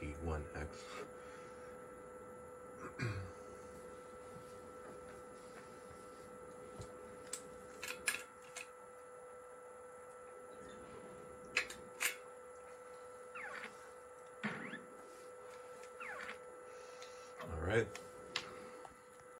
21x. All right.